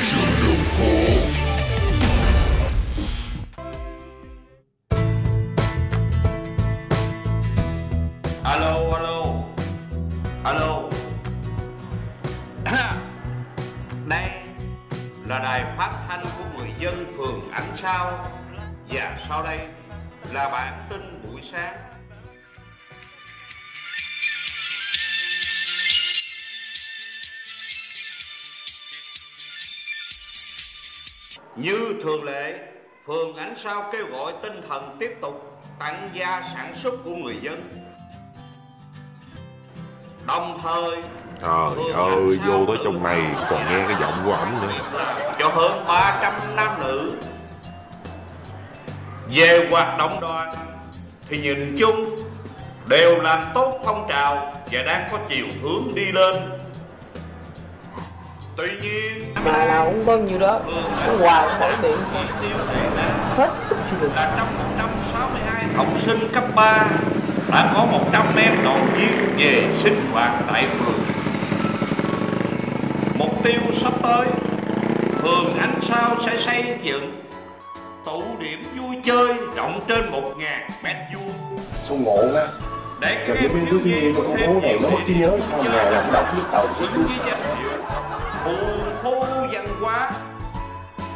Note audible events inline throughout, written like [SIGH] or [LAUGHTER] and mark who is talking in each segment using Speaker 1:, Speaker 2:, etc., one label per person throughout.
Speaker 1: trên đường phố
Speaker 2: alo. Alo. Alo đây là đài phát thanh của người dân phường ánh sao. Và sau đây là bản tin buổi sáng. Như thường lệ, phường Ánh Sao kêu gọi tinh thần tiếp tục tăng gia sản xuất của người dân. Đồng thời
Speaker 3: Trời ơi, vô tới trong này còn nghe cái giọng của ổng nữa
Speaker 2: cho hơn 300 nam nữ về hoạt động đoàn thì nhìn chung đều làm tốt phong trào và đang có chiều hướng đi lên tuy nhiên.
Speaker 4: Mà nào cũng bao nhiêu đó. Cái hoài cũng mỗi điện sao. Hết sức chịu đựng.
Speaker 2: Là trong 162 học sinh cấp 3 đã có 100 em đoàn viên về sinh hoạt tại phường. Mục tiêu sắp tới, phường Ánh Sao sẽ xây dựng tụ điểm vui chơi rộng trên 1.000 mét vuông.
Speaker 5: Sao ngộ ha
Speaker 2: để các em thiếu nhi thêm
Speaker 5: bố này nó mất trí nhớ sao mà nào cũng đọc viết tàu
Speaker 2: phù thu văn hóa.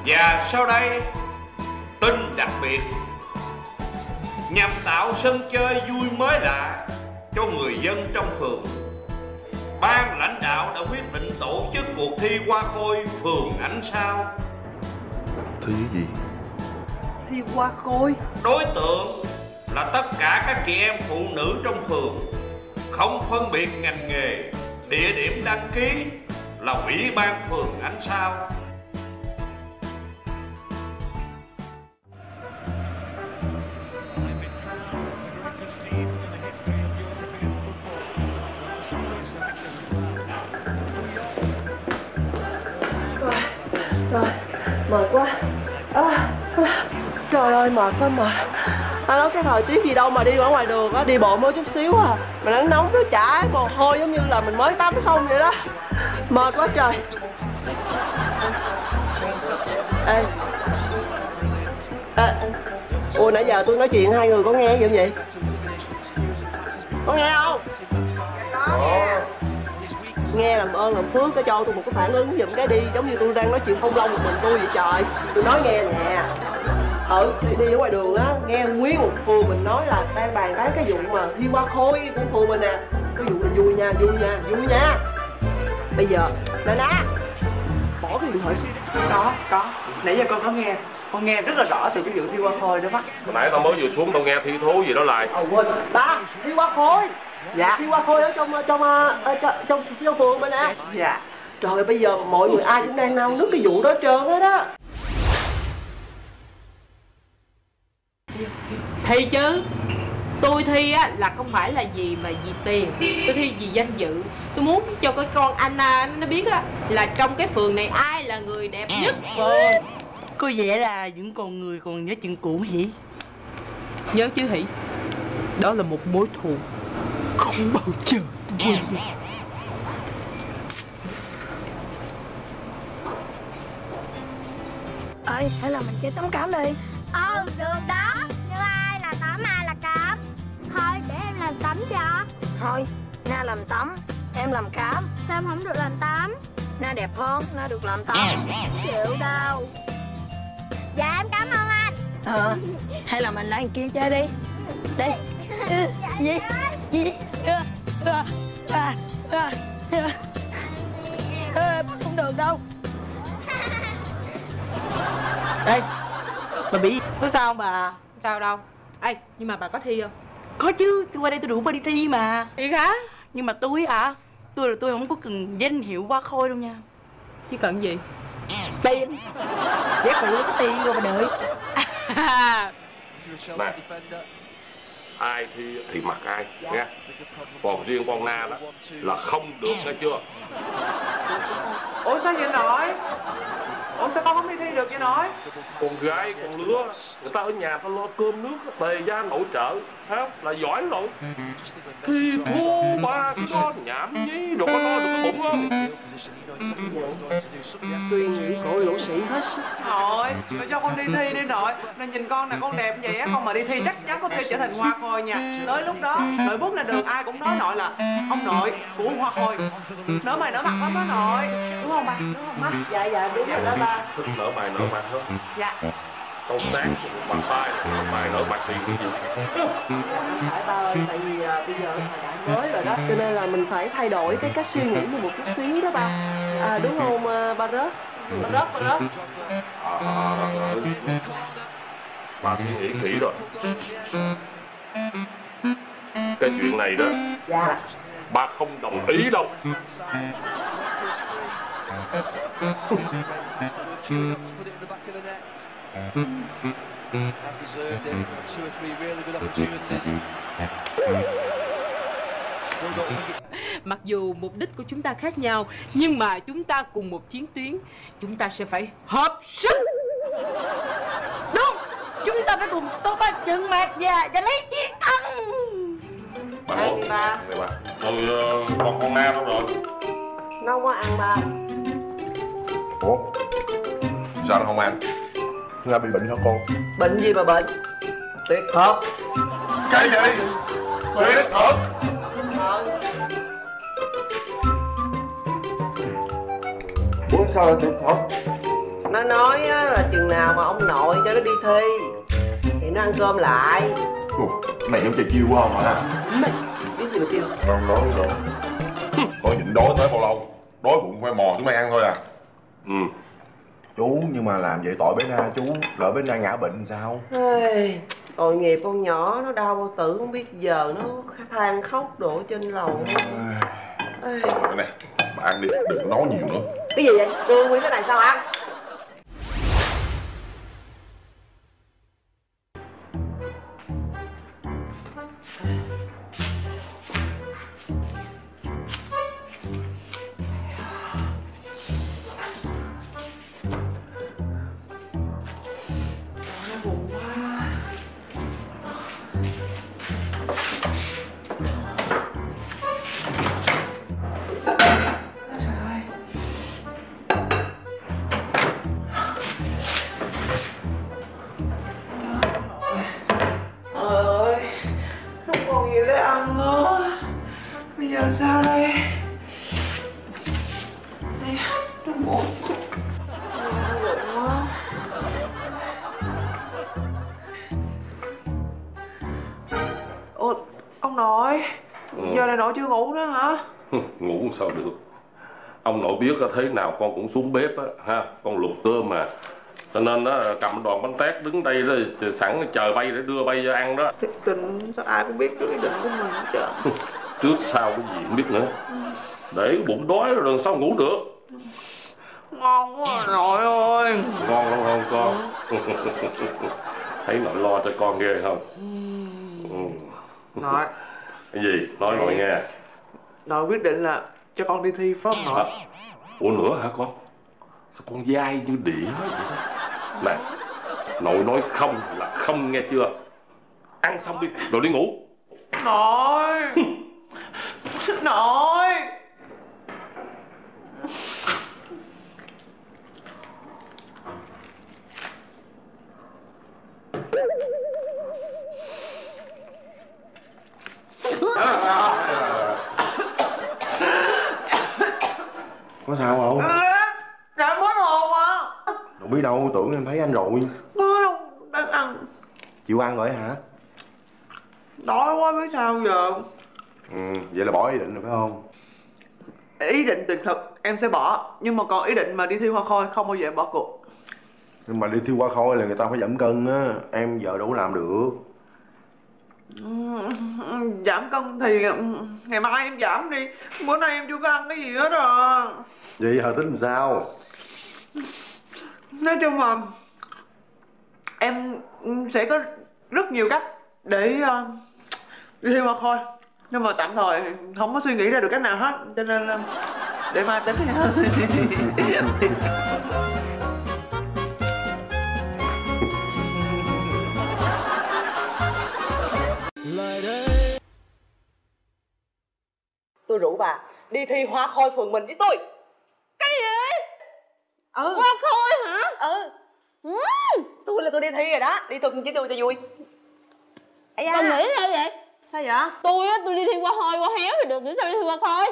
Speaker 2: Và sau đây tin đặc biệt. Nhằm tạo sân chơi vui mới lạ cho người dân trong phường ban lãnh đạo đã quyết định tổ chức cuộc thi hoa khôi phường ánh sao.
Speaker 3: Thứ gì?
Speaker 4: thi qua khôi.
Speaker 2: Đối tượng là tất cả các chị em phụ nữ trong phường không phân biệt ngành nghề địa điểm đăng ký là ủy ban phường ánh sao.
Speaker 4: Rồi mệt quá. À, à, trời ơi mệt quá mệt. À, Ta nói cái thời tiết gì đâu mà đi ở ngoài đường á đi bộ mới chút xíu à. Mà nắng nóng nó chả mồ hôi giống như là mình mới tắm xong vậy đó mệt quá trời. Ê. À, ủa nãy giờ tôi nói chuyện hai người có nghe gì? Không vậy có nghe không? Nghe. Làm ơn làm phước cái cho tôi một cái phản ứng giùm cái đi. Giống như tôi đang nói chuyện không long một mình tôi vậy trời. Tôi nói nghe nè. Ừ đi, đi ở ngoài đường á nghe nguyên một phường mình nói là đang bàn tán cái vụ mà thi qua khôi của phường mình nè. Cái vụ này vui nha vui nha vui nha bây giờ nè ná bỏ cái điện thoại xuống.
Speaker 6: Có có. Nãy giờ con có nghe. Con nghe rất là rõ từ cái vụ thi qua khôi đó mắt.
Speaker 3: Hồi nãy tao mới vừa xuống tao nghe thi thố gì đó lại.
Speaker 4: Ờ quên. Ba thi qua khôi.
Speaker 6: Dạ.
Speaker 4: Thi qua khôi ở trong trong ờ, trong trong, trong phường mình nè
Speaker 6: dạ.
Speaker 4: Trời bây giờ mọi người ai cũng đang nao nức cái vụ đó trơn hết á.
Speaker 7: Thi chứ tôi thi á là không phải là gì mà vì tiền. Tôi thi vì danh dự. Tôi muốn cho cái con Anna nó biết á là trong cái phường này ai là người đẹp nhất. Phường
Speaker 6: có vẻ là những con người còn nhớ chuyện cũ gì
Speaker 7: nhớ chứ hỉ đó là một mối thù không bao giờ tôi quên được.
Speaker 8: Ơi hay là mình chơi tấm cám đi.
Speaker 9: Ờ được đó làm
Speaker 8: tấm em làm cám
Speaker 9: Sao em không được làm tắm?
Speaker 8: Na đẹp hơn na được làm tấm
Speaker 9: Chịu đâu. Dạ em cảm ơn anh.
Speaker 8: Ờ hay là mình lại kia chơi đi. Đi Ừ, gì? gì? Ừ, ừ, ừ, ừ, ừ. Ừ, bắt không được đâu.
Speaker 6: Đây bà bị có sao không bà?
Speaker 7: Sao đâu. Ê nhưng mà bà có thi không?
Speaker 6: Có chứ tôi qua đây tôi đủ bà đi thi mà.
Speaker 7: Thiệt hả
Speaker 6: nhưng mà tôi à tôi là tôi không có cần danh hiệu qua khôi đâu nha.
Speaker 7: Chứ cần gì?
Speaker 6: Tiền. Để phụ có tiền rồi mà đợi.
Speaker 3: Nè Ai thi thì mặc ai nha. Còn riêng con Na đó Là không được nghe chưa?
Speaker 6: Ủa sao vậy nội
Speaker 10: ủa sao con không đi thi được vậy nội?
Speaker 11: Con gái con lứa người ta ở nhà ta lo cơm nước tề gia nội trợ ha là giỏi rồi thì thua ba đó nhảm nhí rồi có no được cái bụng không?
Speaker 4: Suy nghĩ của lũ sĩ hết sức.
Speaker 10: Nội mà cho con đi thi đi nội. Nè nhìn con nè con đẹp vậy á con mà đi thi chắc chắn có thể trở thành hoa khôi nha. Tới lúc đó nội bước ra đường ai cũng nói nội là ông nội của hoa khôi. Nở mày nở mặt lắm đó nội. Đúng không ba đúng không má?
Speaker 4: Dạ dạ đúng rồi đó ba
Speaker 11: thích nở mày nở mặt hơn
Speaker 10: dạ.
Speaker 11: Câu sáng bằng tay nở mày nở mặt thì cái gì
Speaker 4: phải ba ơi tại vì à, bây giờ thời đại mới rồi đó cho nên là mình phải thay đổi cái cách suy nghĩ mình một chút xíu đó ba. À, đúng không à, ba rớt? Ba rớt ba rớt.
Speaker 11: À, à, à, bà suy nghĩ kỹ rồi. Cái chuyện này đó
Speaker 4: dạ.
Speaker 11: ba không đồng ý đâu
Speaker 12: Mặc dù mục đích của chúng ta khác nhau Nhưng mà chúng ta cùng một chiến tuyến Chúng ta sẽ phải hợp sức
Speaker 13: Đúng Chúng ta phải cùng xông pha trừng mạc và, và lấy chiến thắng
Speaker 11: bà
Speaker 4: ăn
Speaker 11: ủa
Speaker 4: đi ba
Speaker 11: này bà tôi ờ, con con na đâu rồi
Speaker 4: nó không có ăn ba
Speaker 14: Ủa? Sao nó không ăn? Nga bị bệnh hả con
Speaker 4: bệnh gì mà bệnh? Tuyệt thật
Speaker 14: Cái gì? Tuyệt thật Ủa sao lại tuyệt thật
Speaker 4: nó nói á, là chừng nào mà ông nội cho nó đi thi thì nó ăn cơm lại.
Speaker 14: Ủa, Mày giống trời chiêu quá không hả?
Speaker 4: Mày biết gì mà kêu?
Speaker 14: Không nói đâu Có nhịn đói tới bao lâu? Đói bụng phải mò chúng mày ăn thôi à
Speaker 11: ừ.
Speaker 14: Chú nhưng mà làm vậy tội bé Na chú Lỡ bé Na ngã bệnh sao?
Speaker 4: Ê, tội nghiệp con nhỏ nó đau bao tử không biết giờ nó than khóc đổ trên lầu. Ê,
Speaker 14: Cái này Bà ăn đi đừng có nói nhiều nữa.
Speaker 4: Cái gì vậy? Đưa nguyên cái này sao ăn nội
Speaker 10: chưa ngủ nữa hả?
Speaker 11: ngủ sao được. Ông nội biết thế nào con cũng xuống bếp á ha con luộc cơm mà. Cho nên đó cầm đòn bánh tét đứng đây đó sẵn chờ bay để đưa bay cho ăn đó.
Speaker 10: Thiệt tình sao ai cũng biết cái ý định của mình hết trơn.
Speaker 11: Trước sau cái gì không biết nữa. Để bụng đói rồi sao ngủ được.
Speaker 10: Ngon quá nội ơi.
Speaker 11: Ngon lắm không con? Thấy nội lo cho con ghê không? Ừ.
Speaker 10: Nội,
Speaker 11: cái gì? Nói nội nghe.
Speaker 10: nội quyết định là cho con đi thi phải không nội?
Speaker 11: à, ủa nữa hả con? Sao con dai như đĩa vậy đó? Nè nội nói không là không nghe chưa? Ăn xong đi rồi đi ngủ.
Speaker 10: Nội! Nội
Speaker 14: Có sao không?
Speaker 10: Đã mất hồn à
Speaker 14: Đâu biết đâu tưởng em thấy anh rồi.
Speaker 10: Có đâu đang ăn.
Speaker 14: Chịu ăn rồi hả?
Speaker 10: Đói quá biết sao giờ?
Speaker 14: Ừ vậy là bỏ ý định rồi phải không?
Speaker 10: Ý định tuyệt thực em sẽ bỏ. Nhưng mà còn ý định mà đi thi hoa khôi không bao giờ em bỏ cuộc.
Speaker 14: Nhưng mà đi thi qua khôi là người ta phải giảm cân á. Em giờ đâu có làm được
Speaker 10: Giảm cân thì ngày mai em giảm đi. Bữa nay em chưa có ăn cái gì hết à.
Speaker 14: Vậy giờ tính làm sao?
Speaker 10: Nói chung là Em sẽ có rất nhiều cách để uh, đi hoa khôi Nhưng mà tạm thời không có suy nghĩ ra được cách nào hết. Cho nên uh, để mai tính [LAUGHS] nha
Speaker 4: bà đi thi hoa khôi phường mình với tôi.
Speaker 12: Cái gì?
Speaker 4: Ừ.
Speaker 12: Hoa khôi hả?
Speaker 4: Ừ.
Speaker 12: Ừ.
Speaker 4: tôi là tôi đi thi rồi đó. Đi tôi chỉ tôi cho vui. Ây da.
Speaker 12: nghĩ sao vậy?
Speaker 4: Sao vậy?
Speaker 12: Tôi á tôi đi thi hoa khôi hoa héo thì được chứ sao đi thi hoa khôi?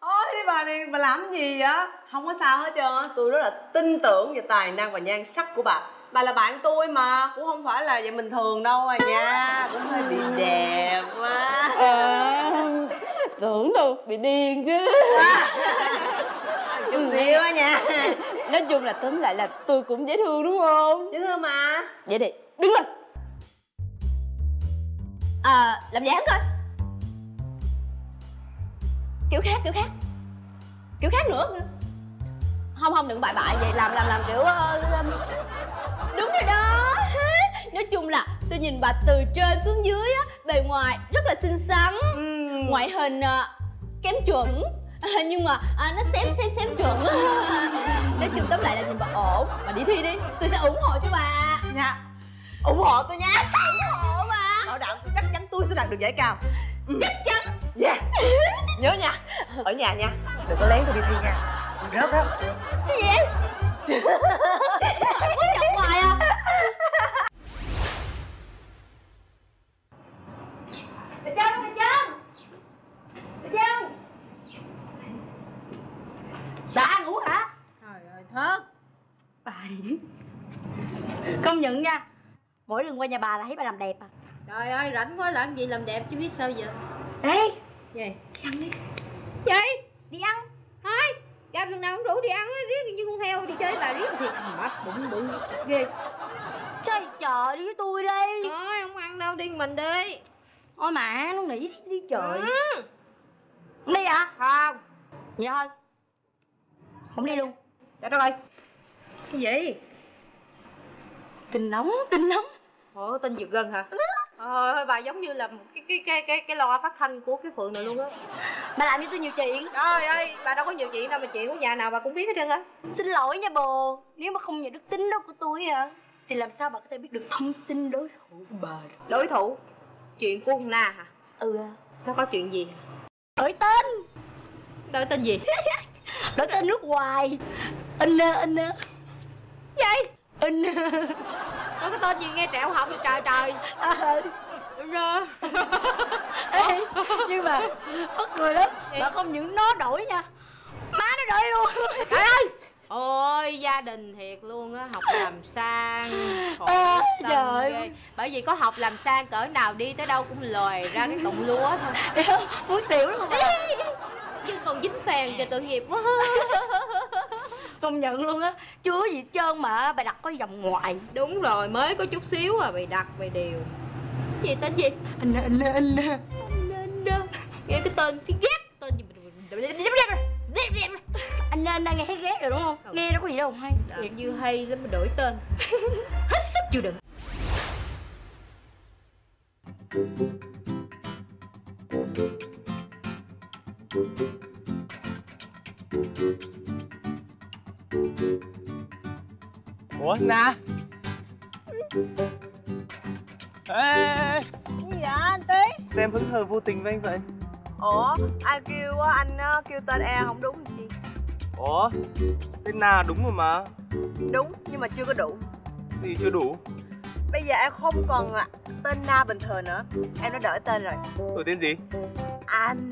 Speaker 4: Ôi đi bà này bà làm gì vậy? Không có sao hết trơn á. Tôi rất là tin tưởng vào tài năng và nhan sắc của bà. Bà là bạn tôi mà cũng không phải là vậy bình thường đâu à nha. Cũng hơi bị đẹp quá.
Speaker 12: À, tưởng đâu bị điên chứ.
Speaker 4: Chút xíu á nha.
Speaker 12: Nói chung là tóm lại là tôi cũng dễ thương đúng không?
Speaker 4: Dễ thương mà.
Speaker 12: Vậy đi đứng lên. À làm dáng coi? Kiểu khác kiểu khác. Kiểu khác nữa. Không không đừng bại bại vậy làm làm làm kiểu uh, đúng rồi đó. Nói chung là tôi nhìn bà từ trên xuống dưới á bề ngoài rất là xinh xắn ngoại hình uh, kém chuẩn. [LAUGHS] Nhưng mà à, nó xém xém xém chuẩn. [LAUGHS] Nói chung tóm lại là nhìn bà ổn. Bà đi thi đi. Tôi sẽ ủng hộ cho bà.
Speaker 4: Nha ủng hộ tôi nha.
Speaker 12: Ủng hộ mà
Speaker 4: bảo đảm chắc chắn tôi sẽ đạt được giải cao.
Speaker 12: Chắc chắn.
Speaker 4: Yeah nhớ nha. Ở nhà nha. Đừng có lén tôi đi thi nha. Rớt rớt.
Speaker 12: Cái gì em [LAUGHS] muốn chọc hoài à bà ngủ hả?
Speaker 13: Trời ơi thớt.
Speaker 12: Bà đi công nhận nha. Mỗi lần qua nhà bà là thấy bà làm đẹp à.
Speaker 13: Trời ơi rảnh quá làm gì làm đẹp chứ biết sao giờ?
Speaker 12: Ê.
Speaker 13: Gì?
Speaker 12: Ăn đi.
Speaker 13: Chị. Đi ăn. Thôi gặp lần nào không rủ đi ăn á riết như con heo đi chơi bà riết thì mập bụng bự ghê.
Speaker 12: Chơi chợ đi với tôi đi.
Speaker 13: Thôi không ăn đâu đi mình đi.
Speaker 12: Ôi mà nó nghĩ đi, đi chợ đi à
Speaker 13: không.
Speaker 12: Vậy thôi không đi luôn.
Speaker 13: Trời đất ơi. Cái gì?
Speaker 12: Tin nóng tin nóng.
Speaker 13: Ủa tên Dược Gân hả? Ờ, thôi bà giống như là cái cái cái cái cái loa phát thanh của cái phượng này luôn á.
Speaker 12: Bà làm cho tôi nhiều chuyện.
Speaker 13: Trời ơi bà đâu có nhiều chuyện đâu mà chuyện của nhà nào bà cũng biết hết trơn á.
Speaker 12: Xin lỗi nha bồ. Nếu mà không nhờ đức tính đó của tôi à thì làm sao bà có thể biết được thông tin đối thủ của bà được?
Speaker 13: Đối thủ? Chuyện của con na hả?
Speaker 12: Ừ.
Speaker 13: Nó có chuyện gì?
Speaker 12: Đổi tên.
Speaker 13: Đổi tên gì [LAUGHS]
Speaker 12: đổi tên nước ngoài. In in
Speaker 13: gì?
Speaker 12: In
Speaker 13: nó cái tên gì nghe trẻo họng vậy trời trời.
Speaker 12: À,
Speaker 13: Ra.
Speaker 12: Ê, nhưng mà bất cười lắm. Bà không những nó đổi nha má nó đổi luôn.
Speaker 13: Trời ơi. Ôi gia đình thiệt luôn á học làm sang
Speaker 12: À, trời.
Speaker 13: ghê. bởi vì có học làm sang cỡ nào đi tới đâu cũng lòi ra cái cọng lúa thôi.
Speaker 12: Muốn xỉu không bà
Speaker 13: chứ còn dính phèn cho tội nghiệp quá. [LAUGHS]
Speaker 12: Công nhận luôn á chưa gì hết trơn mà bà đặt có vòng ngoài.
Speaker 13: Đúng rồi mới có chút xíu à mày đặt mày điều. Gì tên gì?
Speaker 12: Anh anh anh
Speaker 13: nghe cái tên thấy ghét tên gì mà
Speaker 12: anh anh đang nghe thấy ghét rồi đúng không?
Speaker 13: Ừ.
Speaker 12: nghe đâu có gì đâu hay
Speaker 13: làm như hay lắm mà đổi tên. [LAUGHS] Hết sức chịu đựng
Speaker 15: Ủa Na Ê,
Speaker 4: vậy anh tí?
Speaker 15: Sao em hứng hờ vô tình với anh vậy.
Speaker 4: Ủa ai kêu á anh á, kêu tên e không đúng gì?
Speaker 15: Ủa Tên Na đúng rồi mà.
Speaker 4: Đúng nhưng mà chưa có đủ.
Speaker 15: Gì chưa đủ.
Speaker 4: Bây giờ em không còn là tên na bình thường nữa. Em đã đổi tên rồi.
Speaker 15: Đổi tên gì?
Speaker 4: Anh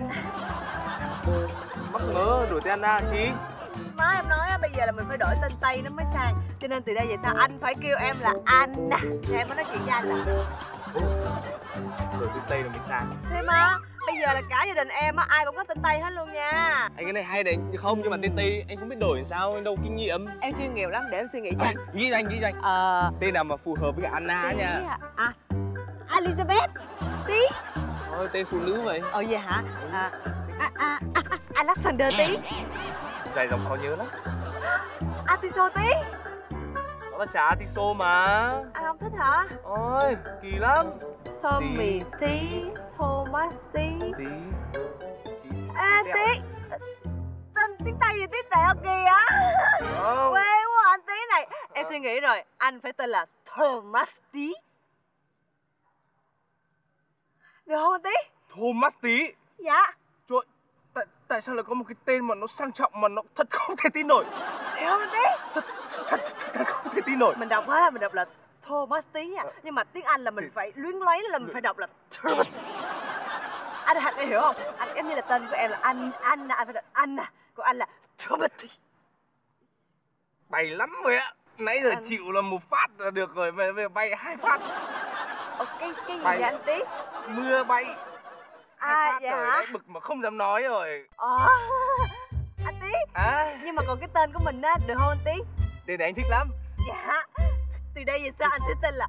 Speaker 15: Mắc mớ đổi tên Na chi?
Speaker 4: Má em nói á bây giờ là mình phải đổi tên tây nó mới sang cho nên từ đây về sau anh phải kêu em là anh thì em mới nói chuyện với anh là
Speaker 15: Đổi tên Tây là mình sang
Speaker 4: thế má bây giờ là cả gia đình em á ai cũng có tên tây hết luôn nha.
Speaker 15: Anh cái này hay đấy. Không nhưng mà tên Tây anh không biết đổi sao Anh đâu kinh nghiệm.
Speaker 4: Em chuyên nghiệp lắm để em suy nghĩ cho. anh
Speaker 15: Ghi cho anh ghi cho anh.
Speaker 4: Ờ.
Speaker 15: Tên nào mà phù hợp với cả Anna
Speaker 4: tí
Speaker 15: nha.
Speaker 4: À, à elizabeth. Tí.
Speaker 15: Thôi tên phụ nữ vậy.
Speaker 4: Ờ vậy hả? À, à, à, à, alexander tí.
Speaker 15: Dài dòng khó nhớ lắm.
Speaker 4: Atiso tí.
Speaker 15: Đó là trà Tiso mà.
Speaker 4: Anh không thích hả?
Speaker 15: Ôi kỳ lắm.
Speaker 4: Tommy tí. thomas tí.
Speaker 15: Tí.
Speaker 4: Ê tí tên tiếng tây gì tí tẹo kìa. Quê quá anh tí này. Em suy nghĩ rồi anh phải tên là thomas tí. Được không anh tí?
Speaker 15: Thomas tí.
Speaker 4: Dạ
Speaker 15: tại, sao lại có một cái tên mà nó sang trọng mà nó thật không thể tin nổi?
Speaker 4: Hiểu không tí
Speaker 15: thật, thật, thật không thể tin nổi.
Speaker 4: Mình đọc á mình đọc là Thomas tí nha. Nhưng mà tiếng Anh là mình phải luyến lấy là mình phải đọc là Thomas. Anh anh em hiểu không? Anh em như là tên của em là anh anh anh phải đọc anh à. Của anh là Thomas
Speaker 15: bay lắm rồi ạ. Nãy giờ
Speaker 4: Anh-
Speaker 15: chịu là một phát là được rồi bây giờ bay hai phát.
Speaker 4: Ồ, cái cái gì
Speaker 15: Bay.
Speaker 4: vậy anh tí
Speaker 15: mưa bay
Speaker 4: à
Speaker 15: phát
Speaker 4: dạ hả?
Speaker 15: đấy bực mà không dám nói rồi.
Speaker 4: Ờ [LAUGHS] anh tí.
Speaker 15: À.
Speaker 4: Nhưng mà còn cái tên của mình á được không anh tí?
Speaker 15: Tên này anh thích lắm.
Speaker 4: Dạ. Từ đây về sau anh sẽ tên là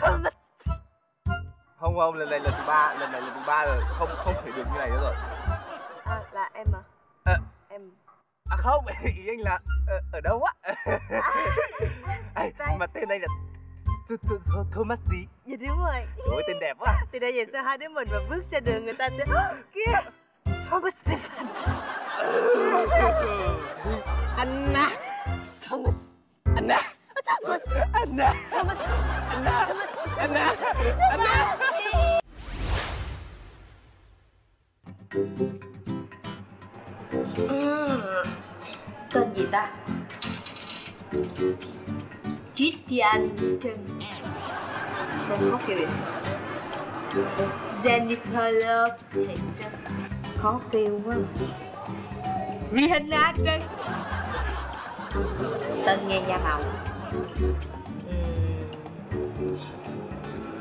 Speaker 4: Thomas.
Speaker 15: Không không lần này lần thứ ba lần này lần thứ ba rồi. Không không thể được như này nữa rồi.
Speaker 4: À, là em à?
Speaker 15: Ờ.
Speaker 4: em.
Speaker 15: À không [LAUGHS] ý anh là ở, ở đâu á? [LAUGHS]
Speaker 4: Đây.
Speaker 15: mà tên này là Th- Th- Th- Thomas gì
Speaker 4: dạ đúng rồi.
Speaker 15: Ôi tên đẹp quá.
Speaker 4: Từ đây về sau hai đứa mình mà bước ra đường người ta sẽ kia Thomas Stephen. Anna Thomas. Anna Thomas.
Speaker 15: Anna
Speaker 4: Thomas.
Speaker 15: Anna
Speaker 4: Thomas.
Speaker 15: Anna Anna
Speaker 13: tên gì ta? Christian Trân con khóc kêu vậy Jennifer Love Thị Trân khó kêu quá. Rihanna Trân tên nghe da màu. Ừm.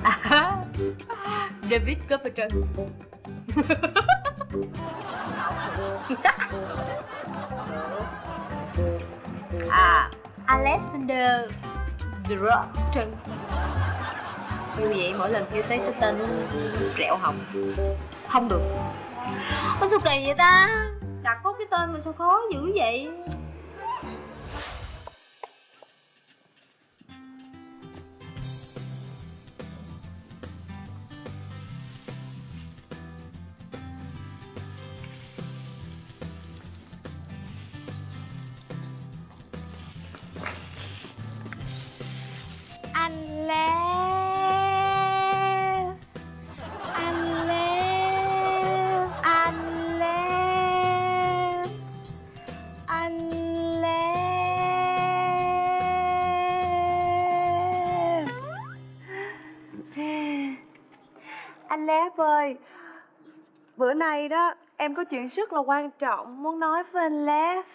Speaker 13: à, David Copperton. [LAUGHS] À Alexander Drotten như vậy, mỗi lần kêu tới cái tên rẹo họng không được. Ôi sao kỳ vậy ta? Đặt có cái tên mà sao khó dữ vậy?
Speaker 4: Lép ơi. Bữa nay đó em có chuyện rất là quan trọng muốn nói với anh Lép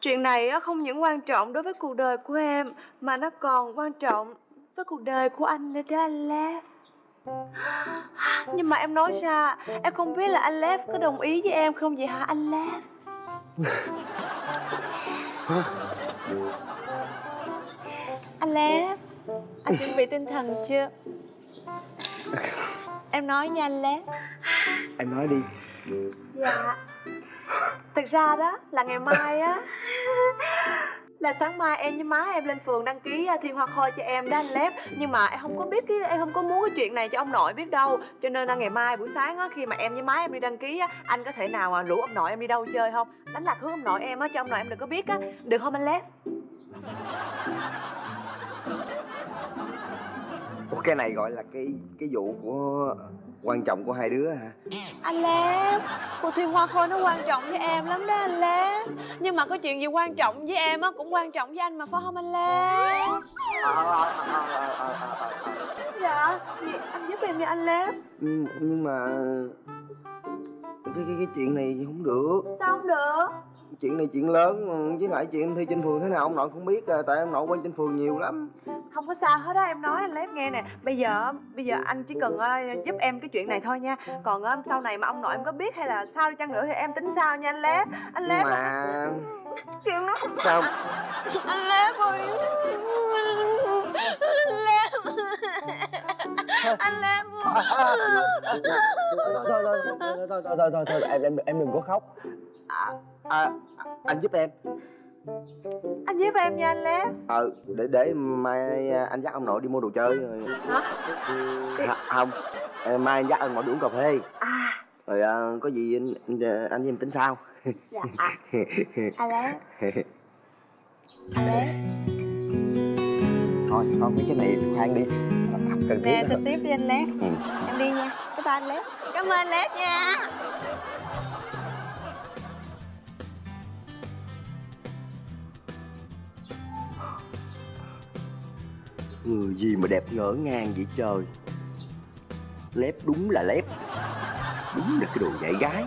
Speaker 4: Chuyện này không những quan trọng đối với cuộc đời của em Mà nó còn quan trọng với cuộc đời của anh nữa đó anh Lép Nhưng mà em nói ra Em không biết là anh Lép có đồng ý với em không vậy hả anh Lép [LAUGHS]
Speaker 16: anh lé anh chuẩn bị tinh thần chưa em nói nha anh lé
Speaker 15: Em nói đi.
Speaker 4: Dạ. Thực ra đó là ngày mai á Là sáng mai em với má em lên phường đăng ký à, thi hoa khôi cho em đó anh Lép. Nhưng mà em không có biết cái em không có muốn cái chuyện này cho ông nội biết đâu. Cho nên là ngày mai buổi sáng á khi mà em với má em đi đăng ký á Anh có thể nào mà rủ ông nội em đi đâu chơi không? Đánh lạc hướng ông nội em á cho ông nội em đừng có biết á. Được không anh Lép
Speaker 17: Ủa, cái này gọi là cái cái vụ của quan trọng của hai đứa hả?
Speaker 16: Anh lé cuộc thi hoa khôi nó quan trọng với em lắm đó anh lé nhưng mà có chuyện gì quan trọng với em á cũng quan trọng với anh mà phải không anh lé
Speaker 4: Dạ thì anh giúp em nha anh Lép
Speaker 17: nhưng, nhưng mà cái cái cái chuyện này không được.
Speaker 4: Sao không được
Speaker 17: chuyện này chuyện lớn với lại chuyện thi trên phường thế nào ông nội cũng biết à, tại em nội quen trên phường nhiều lắm
Speaker 4: không có sao hết đó em nói anh lấy em nghe nè bây giờ bây giờ anh chỉ cần uh, giúp em cái chuyện này thôi nha còn uh, sau này mà ông nội em có biết hay là sao đi chăng nữa thì em tính sao nha anh lép anh lép
Speaker 17: mà
Speaker 4: chuyện nó không
Speaker 17: sao
Speaker 16: anh lép ơi anh lép anh Lam
Speaker 17: thôi thôi thôi thôi thôi thôi thôi em em đừng có khóc à, à, anh giúp em.
Speaker 4: Anh giúp em nha anh lép
Speaker 17: ờ để để mai anh dắt ông nội đi mua đồ chơi.
Speaker 4: Hả?
Speaker 17: À, không. Ờ, mai anh dắt ông nội đi uống cà phê.
Speaker 4: À.
Speaker 17: Rồi à, có gì anh anh, anh với em tính sao
Speaker 4: dạ à, anh lép anh
Speaker 17: thôi thôi mấy cái này khoan đi. Cần
Speaker 16: nè sẽ tiếp đi anh lé
Speaker 17: Ừ.
Speaker 16: em đi nha. Cái ba anh lé cảm ơn anh lé nha
Speaker 17: Người gì mà đẹp ngỡ ngàng vậy trời? Lép đúng là lép. Đúng là cái đồ dạy gái.